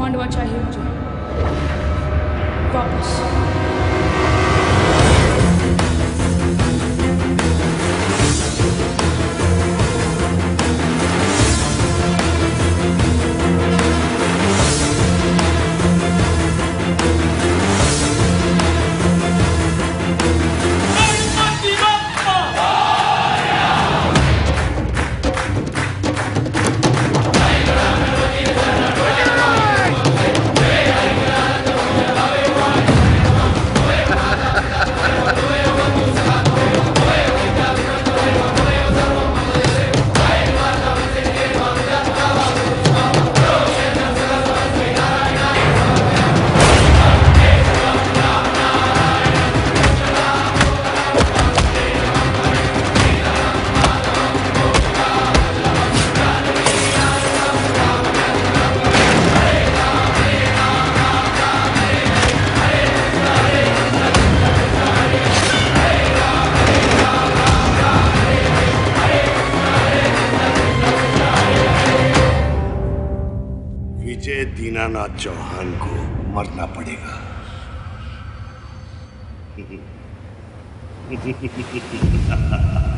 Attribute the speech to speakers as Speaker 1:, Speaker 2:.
Speaker 1: मांडवा चाहिए मुझे वापस।
Speaker 2: विजय दीनानाथ चौहान को मरना पड़ेगा।